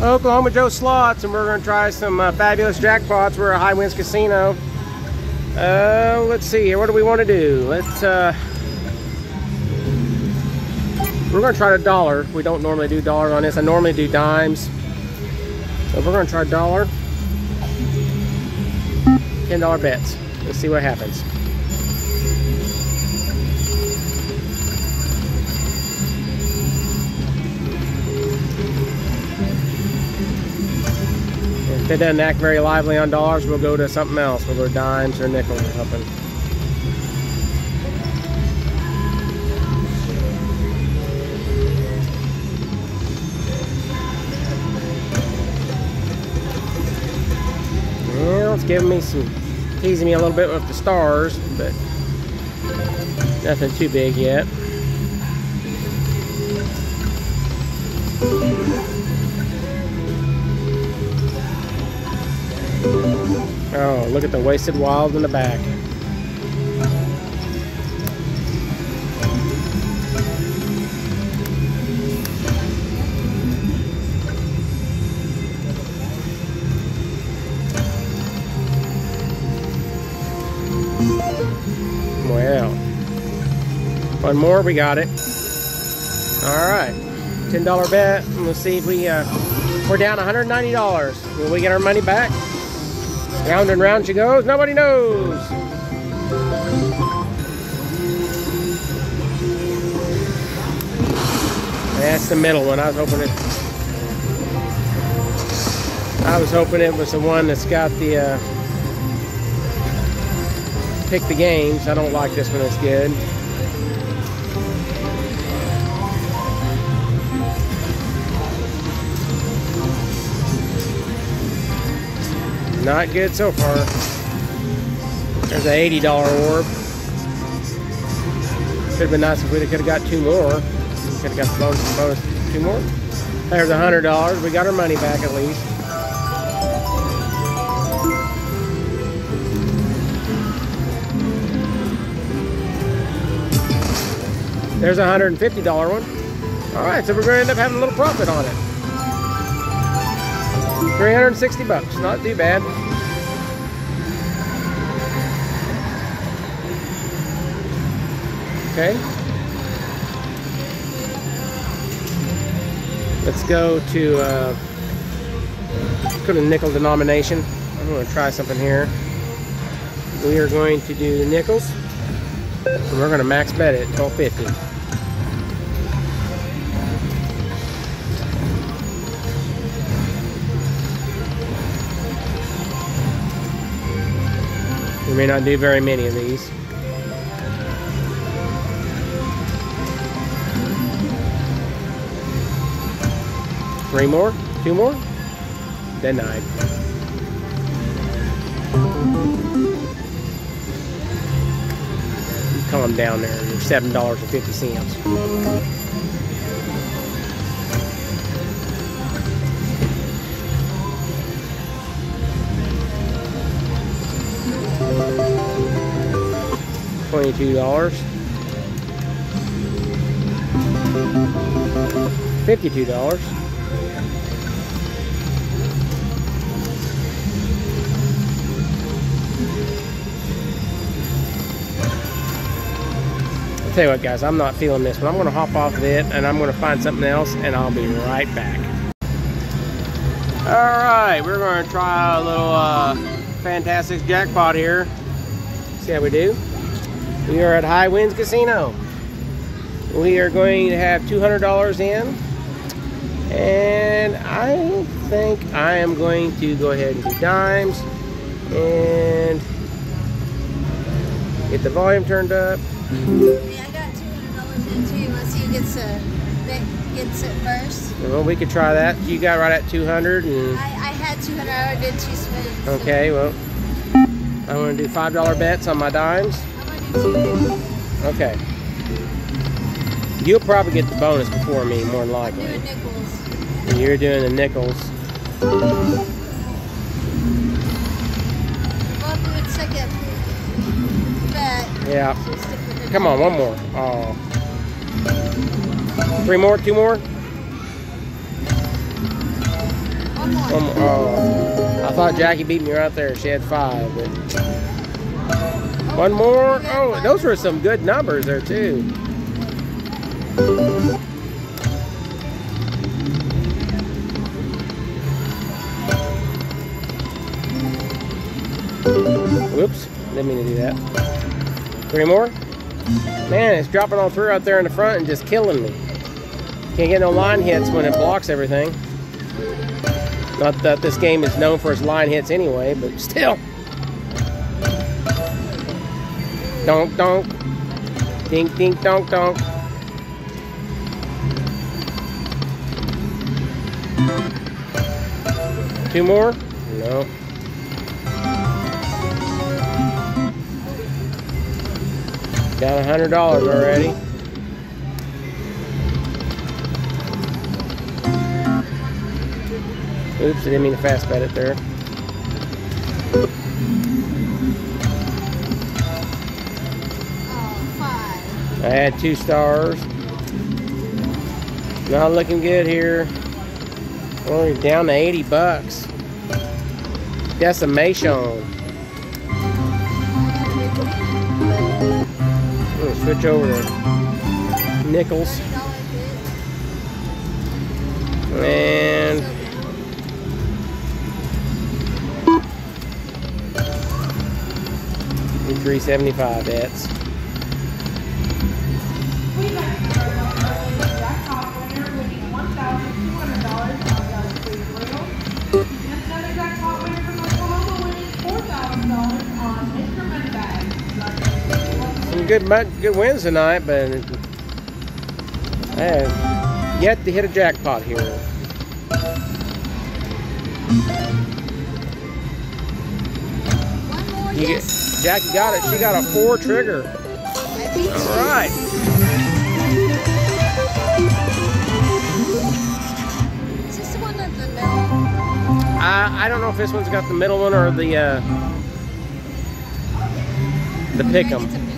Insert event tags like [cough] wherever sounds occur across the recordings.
Oklahoma Joe Slots, and we're going to try some uh, fabulous jackpots. We're at High Winds Casino. Uh, let's see here. What do we want to do? Let's. Uh, we're going to try a dollar. We don't normally do dollar on this. I normally do dimes. So we're going to try dollar. $10 bets. Let's see what happens. If it doesn't act very lively on dollars, we'll go to something else. We'll go dimes or nickels or something. Well, it's giving me some, teasing me a little bit with the stars, but nothing too big yet. Oh, look at the wasted wild in the back. Well, one more, we got it. All right, $10 bet. and we'll see if we, uh, we're down $190. Will we get our money back? Round and round she goes. Nobody knows. That's the middle one. I was hoping it. I was hoping it was the one that's got the uh, pick the games. I don't like this one. It's good. Not good so far. There's an $80 orb. Could have been nice if we could have got two more. Could have got the bonus, bonus two more. There's a $100. We got our money back at least. There's a $150 one. All right, so we're going to end up having a little profit on it. 360 bucks, not too bad. Okay. Let's go to uh, go to nickel denomination. I'm going to try something here. We are going to do the nickels. And we're going to max bet it at 1250. May not do very many of these. Three more? Two more? Denied. Calm down there. You're seven Fifty-two dollars. I'll tell you what, guys, I'm not feeling this, but I'm going to hop off of it and I'm going to find something else, and I'll be right back. All right, we're going to try a little uh, fantastic jackpot here. See how we do. We are at High Winds Casino. We are going to have $200 in. And I think I am going to go ahead and do dimes. And get the volume turned up. Yeah, I got two hundred dollars in too. Let's see who gets a gets it first. Well, we could try that. You got right at 200 and... I, I had two hundred. I did two spins. so- Okay, well, I'm going to do $5 bets on my dimes. I'm gonna do two. Okay. You'll probably get the bonus before me, more than likely. nickels. You're doing the nickels. Well, I'll do a second bet. Yeah. So stick with it. Come on, one more. Oh. Three more? Two more? One more. One more. Oh, I thought Jackie beat me right there. She had five. But... One more. Oh, those were some good numbers there too. Whoops, didn't mean to do that. Three more? Man, it's dropping all through out there in the front and just killing me. Can't get no line hits when it blocks everything. Not that this game is known for its line hits anyway, but [laughs] still. Donk donk. Dink dink donk donk. Two more? No. Got a hundred dollars already. Oops, I didn't mean to fast bet it there. I had two stars. Not looking good here. Only down to 80 bucks. Decimation. I'm gonna switch over to nickels. And three seventy five bets. Good good wins tonight, but I have yet to hit a jackpot here. You get. Jackie got it. She got a four trigger. All right. Is this one the middle? I I don't know if this one's got the middle one or the uh, the pick'em.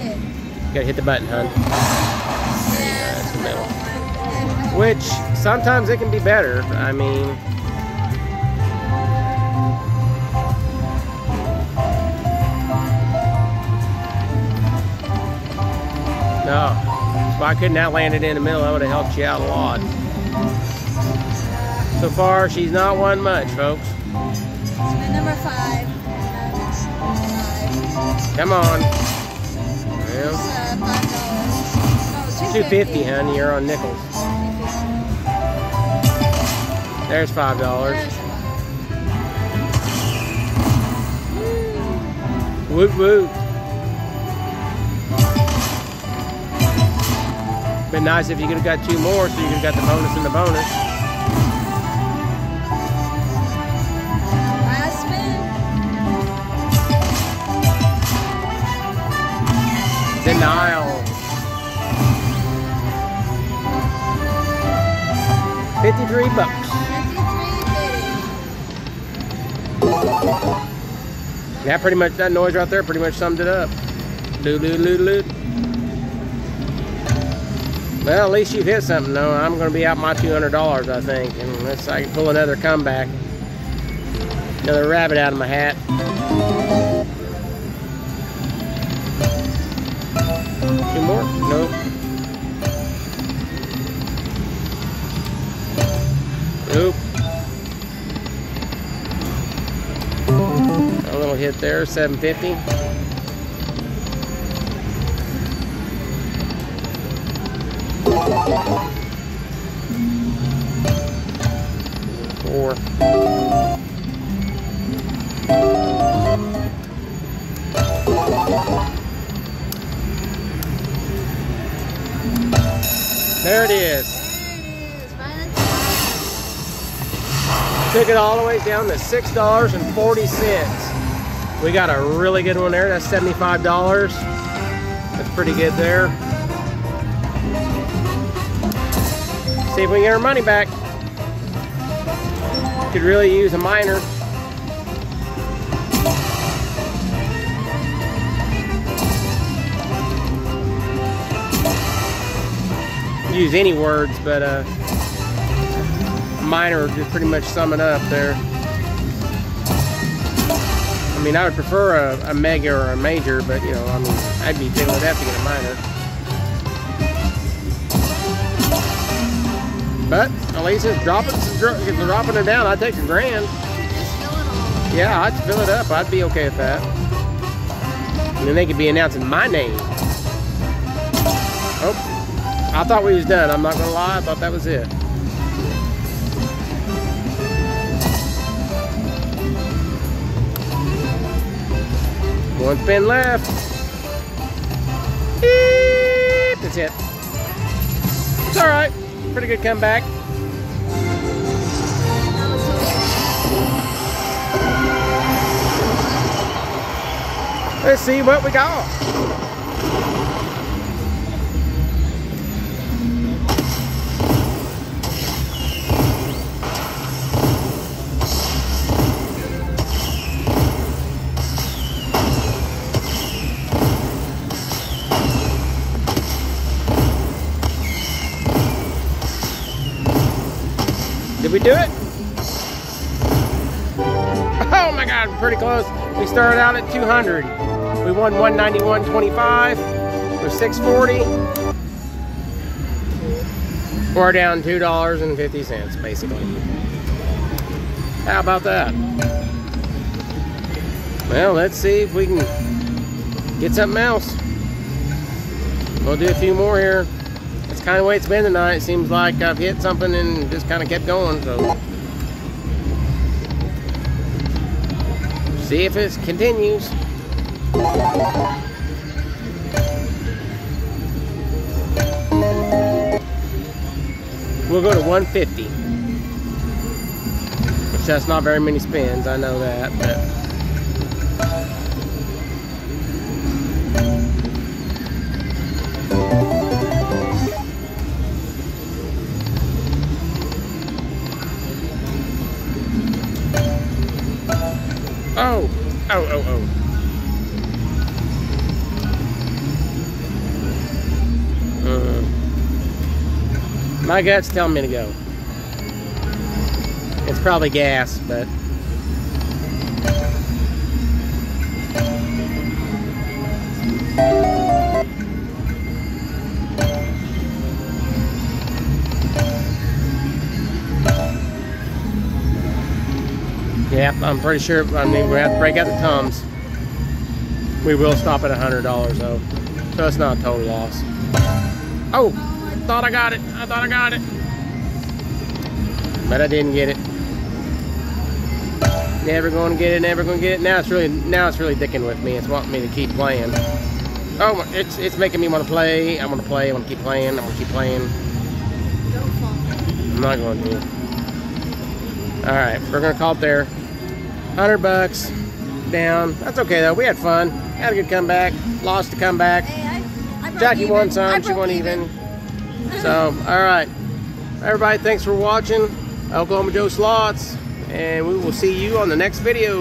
Pick. Gotta hit the button, hun. Yeah, That's the middle. Which sometimes it can be better. I mean, no. If I couldn't outland it in the middle, I would have helped you out a lot. So far, she's not won much, folks. Number. Five. Come on. Uh. Oh, two fifty, honey. You're on nickels. There's five dollars. Woot woot. Been nice if you could have got two more, so you could have got the bonus and the bonus. Denial. Fifty-three bucks. 53. That pretty much that noise right there pretty much summed it up. Well, at least you've hit something though. I'm going to be out my $200, I think, unless I can pull another comeback. Another rabbit out of my hat. Two more? Nope. Nope. A little hit there, 750. Four. There it is. Took it all the way down to six dollars and forty cents. We got a really good one there. That's seventy-five dollars. That's pretty good there. See if we can get our money back. Could really use a minor. Use any words, but uh, minor will just pretty much summing up there. I mean, I would prefer a, a mega or a major, but you know, I mean, I'd be with that to get a minor. But at least it's dropping, dropping it down. I'd take a grand. Yeah, I'd fill it up. I'd be okay with that. And then they could be announcing my name. Oh, I thought we was done. I'm not gonna lie. I thought that was it. One spin left. That's it. It's all right. Pretty good comeback. Let's see what we got. Do it? Oh my God, pretty close. We started out at 200. We won 191.25 for 640. We're down $2.50 basically. How about that? Well, let's see if we can get something else. We'll do a few more here. That's kind of the way it's been tonight. It seems like I've hit something and just kind of kept going. So, see if it continues. We'll go to 150. Which that's not very many spins, I know that, but Oh! Oh, oh, oh. Uh, my gut's telling me to go. It's probably gas, but yeah, I'm pretty sure. I mean, we have to break out the tums. We will stop at hundred dollars though, so it's not a total loss. Oh, I thought I got it. I thought I got it, but I didn't get it. Never going to get it. Never going to get it. Now it's really, now it's really dicking with me. It's wanting me to keep playing. Oh, it's it's making me want to play. I want to play. I want to keep playing. I want to keep playing. I'm not going to. All right, we're gonna call it there. Hundred bucks down. That's okay though. We had fun. Had a good comeback. Lost a comeback. Hey, I, I Jackie even. won some. She won even. So, all right, everybody. Thanks for watching Oklahoma Joe Slots, and we will see you on the next video.